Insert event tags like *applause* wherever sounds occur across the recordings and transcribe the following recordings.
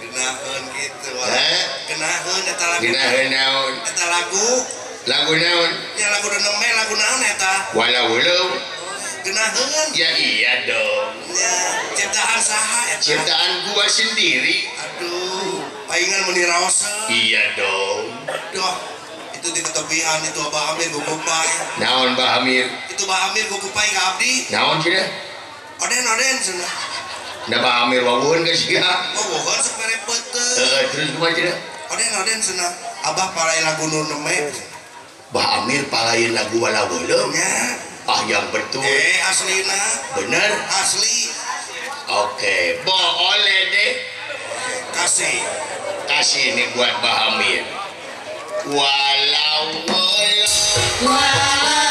Genahun gitu. Eh? Genahun eta lagu. Genahun naon? Eta lagu. Lagu naon? Ya lagu denom meh lagu naon eta? Walau walau. Genahun. Ya iya dong. Ya, ciptaan saha eta? Ciptaan gua sendiri. Aduh, paingan meni. Iya dong. Duh, itu di ketepian itu Abah Amir gugupai. Naon abah Amir? Itu abah Amir gugupai ka abdi. Naon cina? Oden oden cenah. Nggak Pak Amir wawun guys ya. Oh, wawun semerepet. Heeh, eh, terus kumaha cina? Oden oden cenah Abah palain lagu nu neme. Bah Amir palain lagu wala weuleum. Ah yang betul. Eh, aslina. Bener? Asli. Oke, boleh deh. Kasih. Kasih ini buat Bah Amir. Walau weuleum. Walau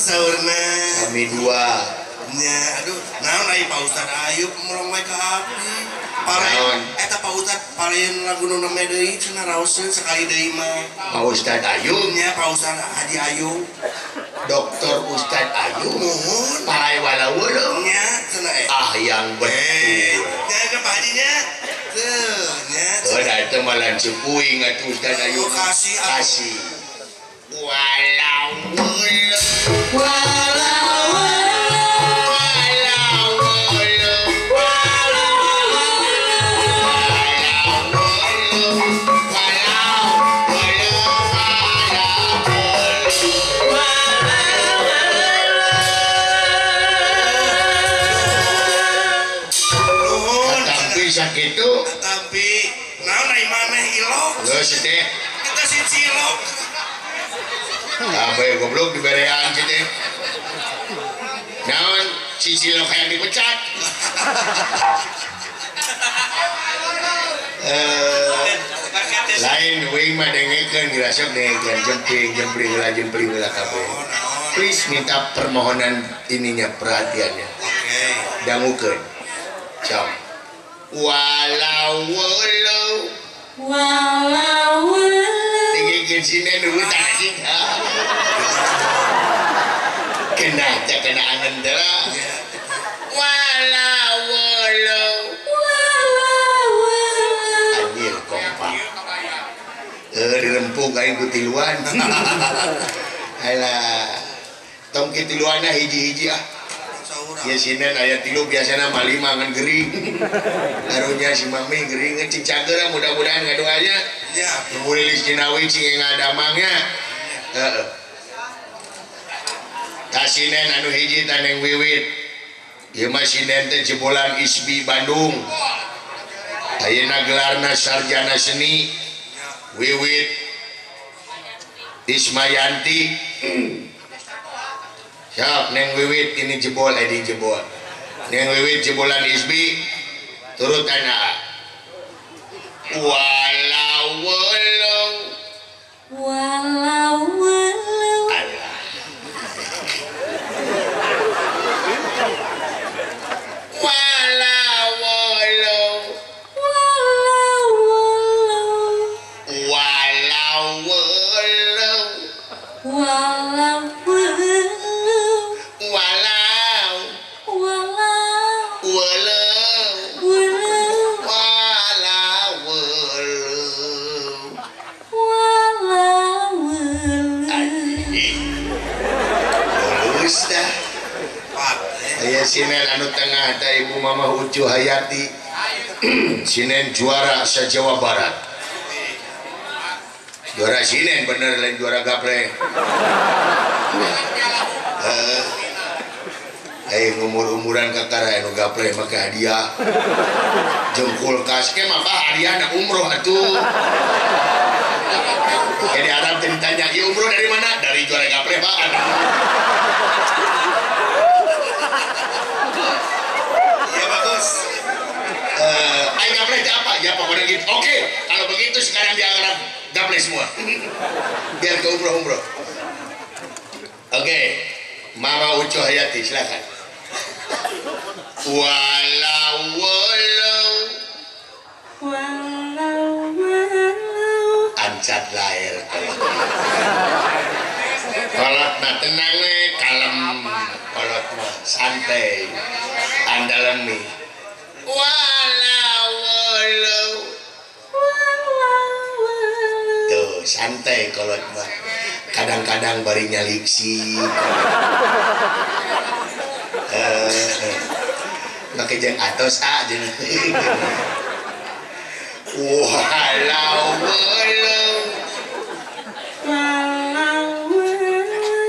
Saurna. Kami dua. Nya aduh naon ai Pak ustad? Ayub merongwe ka abdi paraon eta Pak ustad pareun lagu nu nome deui cenah raoseun sakali deui mah. Pak Ustaz Ayub nya Pak ustad Haji Ayub Dokter ustad Ayub nuhun. Parai walawulu nya cenah eh. ah yang betul. Eh, nya ke Pak Haji nya. Teu nya ora eta mah lanceuk kuing atuh Ustaz Ayub kasih kasih. Walawulu Tapi naon ai maneh ilok. Geus teh si cilok apa ya goblok di berean gitu naon si cilok yang dipecat? *laughs* Eh lain wing mah dengekeun dirasep dengekeun jempling jempling lah jempling lah kabeh. Please minta permohonan ininya perhatiannya. Oke. Dangukeun. Cam walau walau. Walau tinggikan sini dulu tanah asing kena kena anandera wala wala Wala anjir kompak eh dirempung kain kutiluan alah tong kitiluana hiji-hiji ah Ya sinan ayat tilu biasanya lima mangan gering. Karunya si mami gering ngecing cager mudah-mudahan ngadoanya. Ya, mulai listinawi cing ngadamangnya. kasinen anu hiji taneng wiwit. Ima sinen teh Cibulan Isbi Bandung. Ayeuna gelarna sarjana seni. Wiwit Ismayanti. *clears throat* Siap neng wiwit ini jebol eh di jebol. Neng wiwit jebolan Isbi. Turut anak Walau walau. Walau. Walau walau. Walau Walau. Walau walau. Walau. Walau. Walau. Walau Anjing. lulus dah anu tengah ibu mama Ucu Hayati. *clears throat* Sinen juara se Jawa Barat juara sinen bener lain juara gaple. Eh, Eh umur-umuran kakara anu gaple maka hadiah. Jengkul kaske maka hadiah na umroh atuh. Jadi Arab ditanya ya umroh dari mana? Dari juara gaple pak iya bagus. Eh ayo gaple apa ya pokoknya gitu oke kalau begitu sekarang dia Arab gaple semua. Biar ke umroh umroh oke. Mama Ucu Hayati silakan. Walau walau Walau saat lahir. Kolot mah tenang nih kalem. Kolot mah santai. Andalan nih. Walau santai kolot mah kadang-kadang bari nyaliksi eh make jeung atos a jeung walau walau.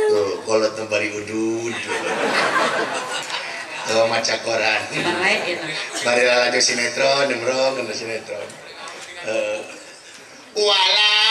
Tuh mah bari udud. Tuh maca koran bari lalajo sinetron demrong kena sinetron. Eh, walau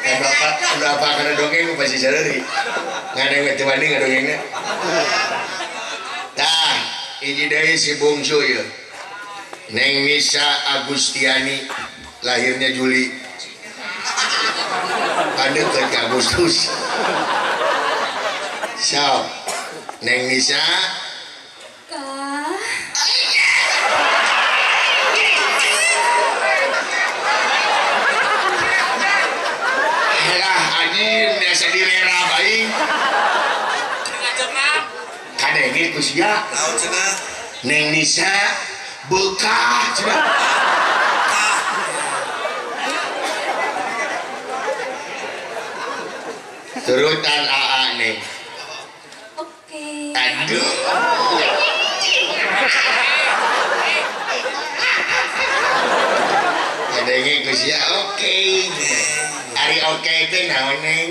Eh, bapak, udah apa karena dongeng pasti sadari ngerti mandi nggak dongengnya. Tah ini dari si bungsu ya. Neng Nisa Agustiani lahirnya Juli. Pada ke Agustus. So Neng Nisa cenah. Neng Nisa. Bekah. Turutan AA nih. Oke. aduh. Kadenge kusia oke. Hari oke itu naon neng.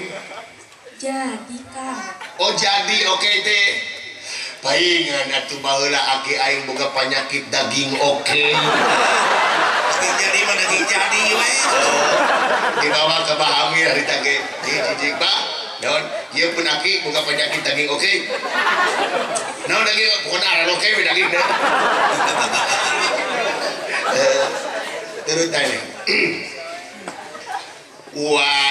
Jadi kak, Oh jadi oke teh Paingan atuh baheula aki aing boga penyakit daging oke. Daging jadi mah daging jadi we. Dibawa ke Bahamir hari tage. Cicik ba. Naon? Ieu pun aki boga penyakit daging oke. Naon daging pokona arah oke we daging teh. Eh, Terus tanya. *clears throat* Walau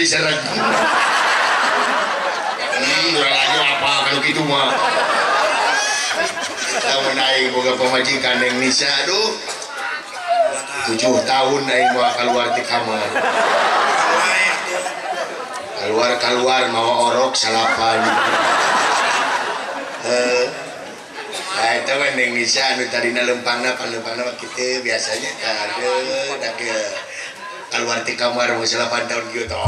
jadi seret. Hmm, udah lagi apa kalau gitu mah. Tahun aing boga pemajikan yang Nisa aduh. Tujuh tahun aing mau keluar di kamar. Keluar keluar mau orok salapan. Eh, Nah, itu kan yang Nisa anu tadina lempangna panlempangna mah kitu biasanya ada dak keluar di kamar mau 8 tahun gitu.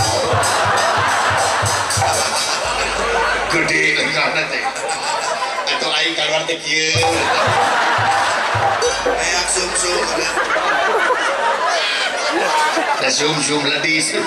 Gede lengkapnya teh? Atau aing keluar di kieu. Ayak sum-sum ada. Sum-sum ledis